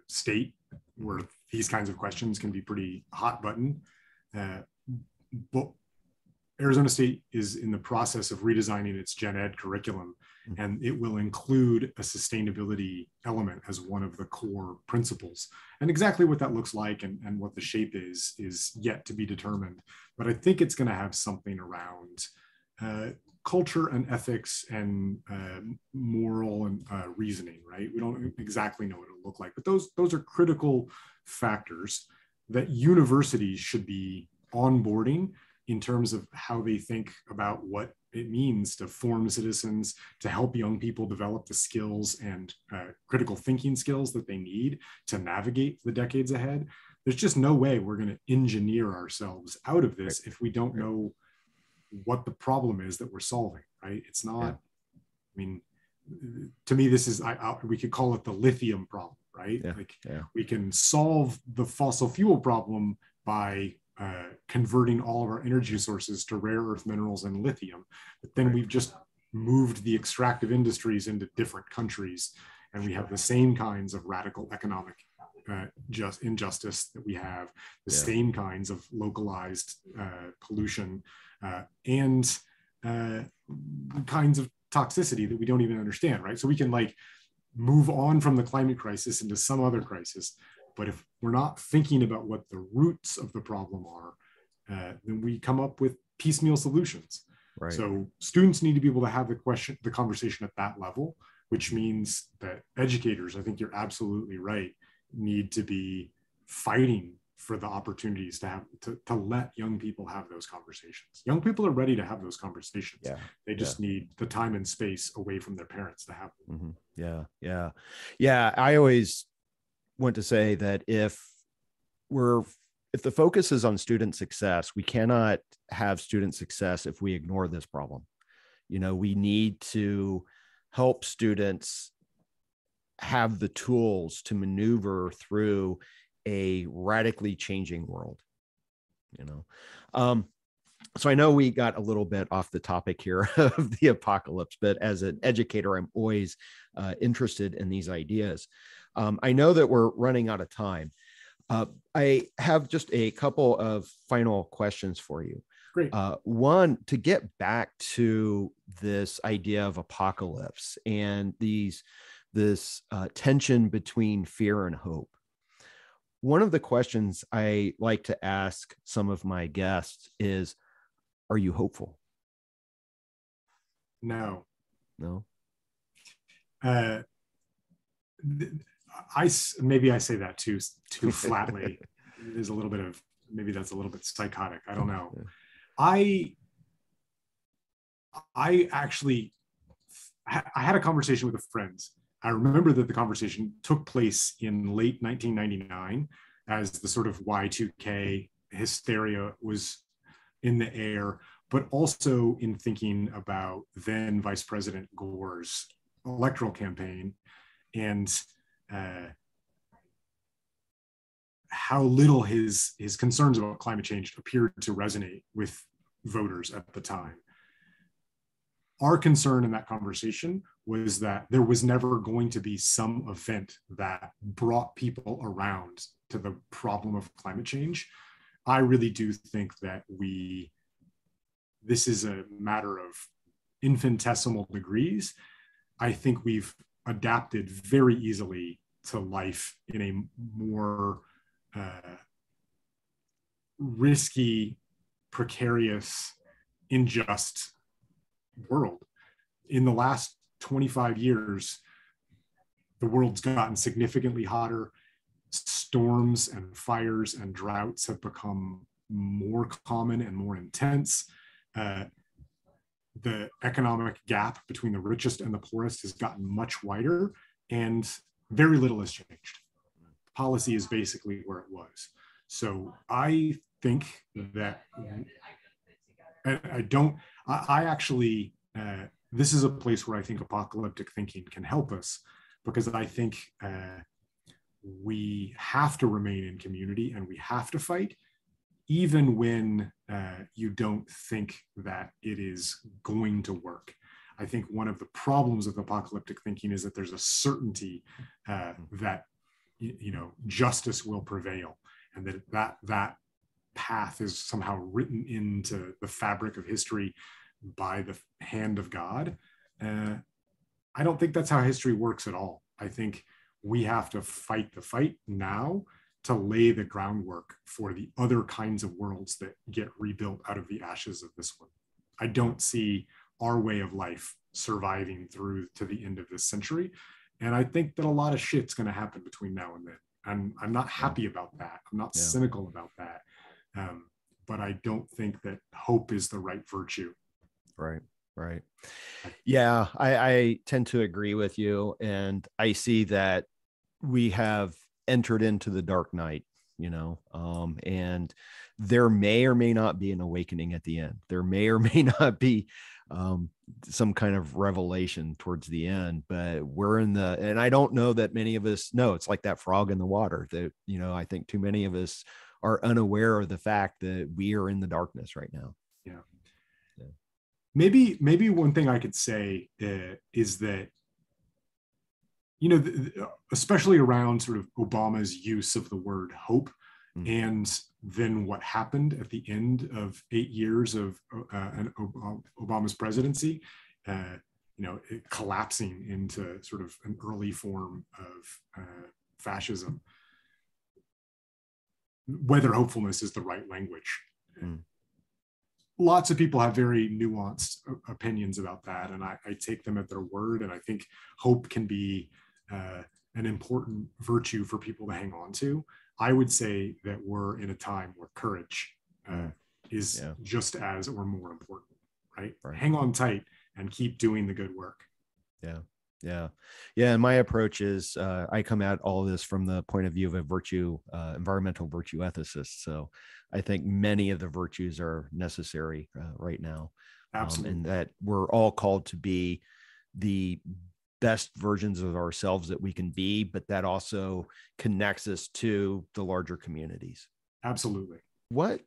state where these kinds of questions can be pretty hot button. Uh, but Arizona State is in the process of redesigning its gen ed curriculum, mm-hmm. and it will include a sustainability element as one of the core principles. And exactly what that looks like and, and what the shape is, is yet to be determined. But I think it's going to have something around uh, culture and ethics and uh, moral and uh, reasoning, right? We don't exactly know what it'll look like, but those those are critical factors that universities should be onboarding in terms of how they think about what it means to form citizens, to help young people develop the skills and uh, critical thinking skills that they need to navigate the decades ahead. There's just no way we're going to engineer ourselves out of this if we don't know what the problem is that we're solving, right? It's not, yeah. I mean, to me, this is, I, I, we could call it the lithium problem, right? Yeah. Like yeah. we can solve the fossil fuel problem by uh, converting all of our energy sources to rare earth minerals and lithium. But then we've just moved the extractive industries into different countries and we have the same kinds of radical economic uh, just injustice that we have the yeah. same kinds of localized uh, pollution uh, and uh, kinds of toxicity that we don't even understand, right? So we can like move on from the climate crisis into some other crisis. But if we're not thinking about what the roots of the problem are, uh, then we come up with piecemeal solutions. Right. So students need to be able to have the question, the conversation at that level, which means that educators, I think you're absolutely right, need to be fighting for the opportunities to have to, to let young people have those conversations young people are ready to have those conversations yeah they just yeah. need the time and space away from their parents to have them mm-hmm. yeah yeah yeah i always want to say that if we're if the focus is on student success we cannot have student success if we ignore this problem. You know we need to help students have the tools to maneuver through a radically changing world you know? Um, so i know we got a little bit off the topic here of the apocalypse but as an educator i'm always uh, interested in these ideas um, i know that we're running out of time uh, i have just a couple of final questions for you Great. Uh, one to get back to this idea of apocalypse and these this uh, tension between fear and hope one of the questions I like to ask some of my guests is Are you hopeful? No. No. Uh, I maybe I say that too too flatly. There's a little bit of maybe that's a little bit psychotic. I don't know. I I actually I had a conversation with a friend I remember that the conversation took place in late 1999 as the sort of Y2K hysteria was in the air, but also in thinking about then Vice President Gore's electoral campaign and uh, how little his his concerns about climate change appeared to resonate with voters at the time our concern in that conversation was that there was never going to be some event that brought people around to the problem of climate change. I really do think that we, this is a matter of infinitesimal degrees. I think we've adapted very easily to life in a more uh, risky, precarious, unjust world. In the last 25 years, the world's gotten significantly hotter. Storms and fires and droughts have become more common and more intense. Uh, the economic gap between the richest and the poorest has gotten much wider, and very little has changed. Policy is basically where it was. So I think that, and I don't, I, I actually, uh, this is a place where I think apocalyptic thinking can help us because I think uh, we have to remain in community and we have to fight even when uh, you don't think that it is going to work. I think one of the problems of apocalyptic thinking is that there's a certainty uh, that you know justice will prevail, and that that that path is somehow written into the fabric of history by the hand of God. Uh, I don't think that's how history works at all. I think we have to fight the fight now to lay the groundwork for the other kinds of worlds that get rebuilt out of the ashes of this one. I don't see our way of life surviving through to the end of this century. And I think that a lot of shit's going to happen between now and then. And I'm not happy about that. I'm not yeah. cynical about that. Um, but I don't think that hope is the right virtue. Right. Right. Yeah, I, I tend to agree with you. And I see that we have entered into the dark night you know um, and there may or may not be an awakening at the end. There may or may not be um, some kind of revelation towards the end but we're in the and i don't know that many of us know it's like that frog in the water that you know i think too many of us are unaware of the fact that we are in the darkness right now. Yeah, yeah. maybe maybe one thing i could say uh, is that you know, especially around sort of Obama's use of the word hope, mm. and then what happened at the end of eight years of uh, Obama's presidency, uh, you know, collapsing into sort of an early form of uh, fascism. Whether hopefulness is the right language. Mm. Lots of people have very nuanced opinions about that, and I, I take them at their word. And I think hope can be uh, an important virtue for people to hang on to. I would say that we're in a time where courage uh, is yeah. just as or more important, right? right? Hang on tight and keep doing the good work. Yeah. Yeah. Yeah. And my approach is uh, I come at all of this from the point of view of a virtue, uh, environmental virtue ethicist. So I think many of the virtues are necessary uh, right now. Absolutely. Um, and that we're all called to be the best versions of ourselves that we can be, but that also connects us to the larger communities. Absolutely. What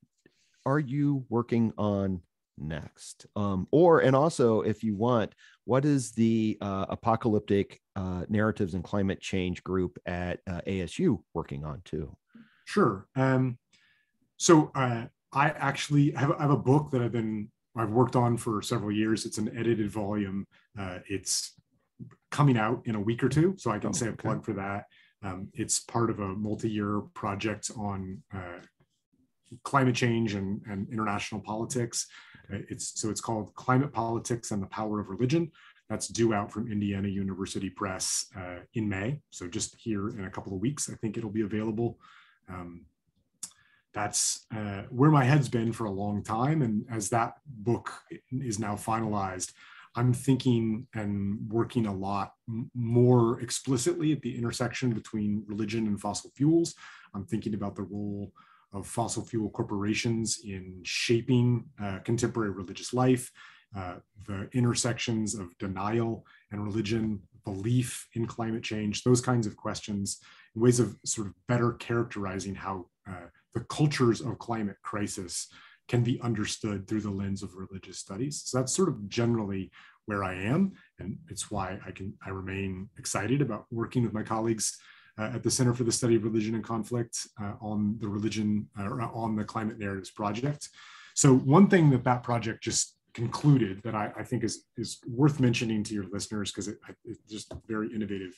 are you working on next? Um, or, and also, if you want, what is the uh, apocalyptic uh, narratives and climate change group at uh, ASU working on too? Sure. Um, so uh, I actually have, I have a book that I've been I've worked on for several years. It's an edited volume. Uh, it's coming out in a week or two, so I can oh, say a plug okay. for that. Um, it's part of a multi-year project on uh, climate change and, and international politics. Uh, it's so it's called Climate Politics and the Power of Religion. That's due out from Indiana University Press uh, in May. So just here in a couple of weeks, I think it'll be available. Um, that's uh, where my head's been for a long time. And as that book is now finalized, I'm thinking and working a lot more explicitly at the intersection between religion and fossil fuels. I'm thinking about the role of fossil fuel corporations in shaping uh, contemporary religious life, uh, the intersections of denial and religion, belief in climate change, those kinds of questions, ways of sort of better characterizing how uh, the cultures of climate crisis can be understood through the lens of religious studies. So that's sort of generally where I am, and it's why I can I remain excited about working with my colleagues uh, at the Center for the Study of Religion and Conflict uh, on the religion uh, on the Climate Narratives project. So one thing that that project just concluded that I, I think is is worth mentioning to your listeners because it, it's just a very innovative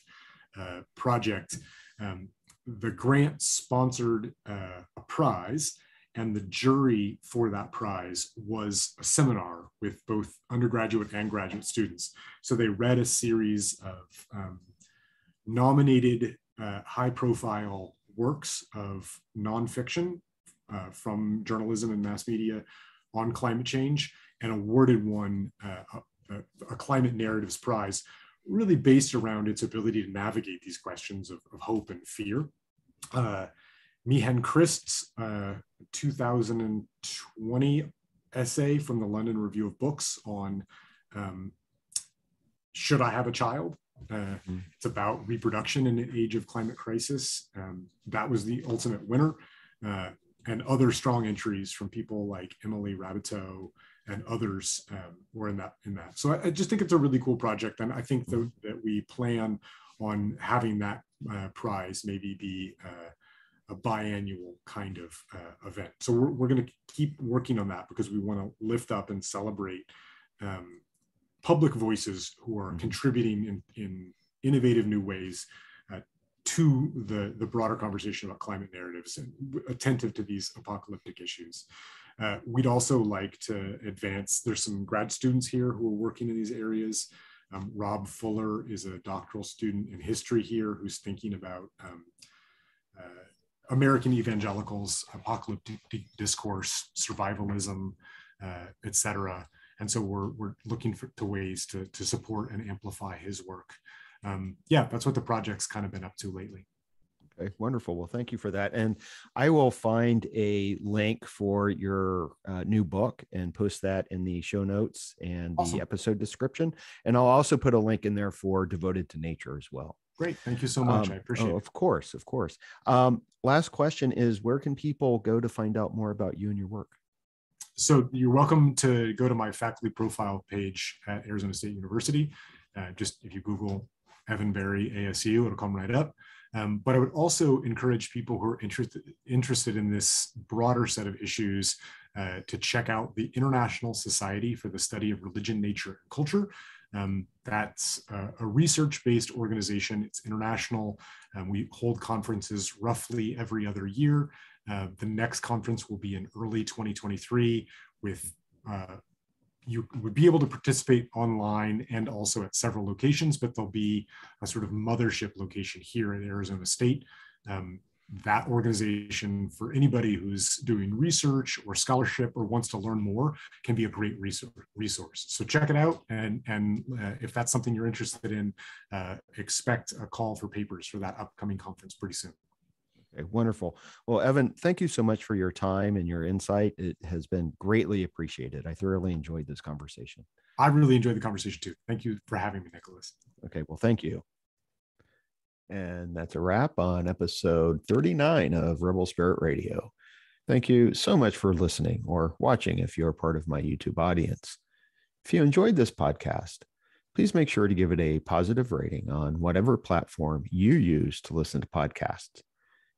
uh, project. Um, the grant sponsored uh, a prize And the jury for that prize was a seminar with both undergraduate and graduate students. So they read a series of um, nominated uh, high profile works of nonfiction uh, from journalism and mass media on climate change and awarded one uh, a, a, climate narratives prize really based around its ability to navigate these questions of, of hope and fear. Uh, Meehan Crist's uh, 2020 essay from the London Review of Books on um, Should I Have a Child? Uh, mm-hmm. It's about reproduction in an age of climate crisis. Um, that was the ultimate winner. Uh, and other strong entries from people like Emily Raboteau and others um, were in that in that. So I, I, just think it's a really cool project, and I think that, mm-hmm. that we plan on having that uh, prize maybe be uh, a biannual kind of uh, event. So we're, we're going to keep working on that because we want to lift up and celebrate um, public voices who are mm-hmm. contributing in, in innovative new ways uh, to the, the broader conversation about climate narratives and attentive to these apocalyptic issues. Uh, we'd also like to advance, there's some grad students here who are working in these areas. Um, Rob Fuller is a doctoral student in history here who's thinking about um, uh, American evangelicals, apocalyptic discourse, survivalism, uh, etc. And so we're, we're looking for to ways to, to support and amplify his work. Um, yeah, that's what the project's kind of been up to lately. Okay, wonderful. Well, thank you for that. And I will find a link for your uh, new book and post that in the show notes and awesome. the episode description. And I'll also put a link in there for Devoted to Nature as well. Great. Thank you so much. Um, I appreciate oh, it. Of course. Of course. Um, last question is where can people go to find out more about you and your work? So you're welcome to go to my faculty profile page at Arizona State University. Uh, just if you Google Evan Berry ASU, it'll come right up. Um, but I would also encourage people who are interested interested in this broader set of issues uh, to check out the International Society for the Study of Religion, Nature, and Culture. Um, that's a, research-based organization. It's international. Um, we hold conferences roughly every other year. Uh, the next conference will be in early 2023 with uh, you would be able to participate online and also at several locations, but there'll be a sort of mothership location here at Arizona State. Um, that organization for anybody who's doing research or scholarship or wants to learn more can be a great resource. So check it out. And, and uh, if that's something you're interested in, uh, expect a call for papers for that upcoming conference pretty soon. Okay, wonderful. Well, Evan, thank you so much for your time and your insight. It has been greatly appreciated. I thoroughly enjoyed this conversation. I really enjoyed the conversation too. Thank you for having me, Nicholas. Okay, well, thank you. And that's a wrap on episode 39 of Rebel Spirit Radio. Thank you so much for listening or watching if you're part of my YouTube audience. If you enjoyed this podcast, please make sure to give it a positive rating on whatever platform you use to listen to podcasts.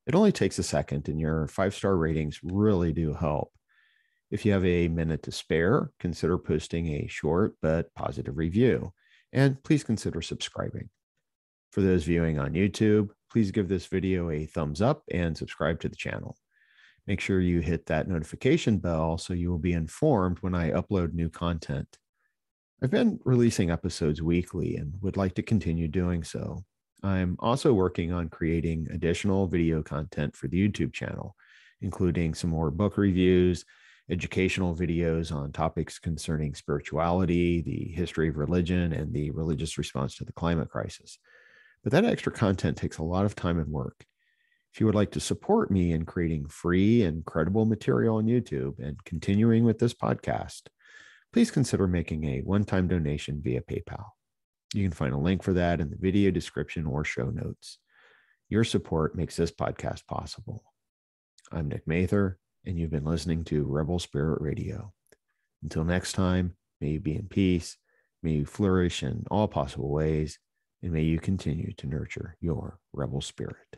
It only takes a second, and your five star ratings really do help. If you have a minute to spare, consider posting a short but positive review, and please consider subscribing. For those viewing on YouTube, please give this video a thumbs up and subscribe to the channel. Make sure you hit that notification bell so you will be informed when I upload new content. I've been releasing episodes weekly and would like to continue doing so. I'm also working on creating additional video content for the YouTube channel, including some more book reviews, educational videos on topics concerning spirituality, the history of religion, and the religious response to the climate crisis. But that extra content takes a lot of time and work. If you would like to support me in creating free and credible material on YouTube and continuing with this podcast, please consider making a one time donation via PayPal. You can find a link for that in the video description or show notes. Your support makes this podcast possible. I'm Nick Mather, and you've been listening to Rebel Spirit Radio. Until next time, may you be in peace, may you flourish in all possible ways, and may you continue to nurture your rebel spirit.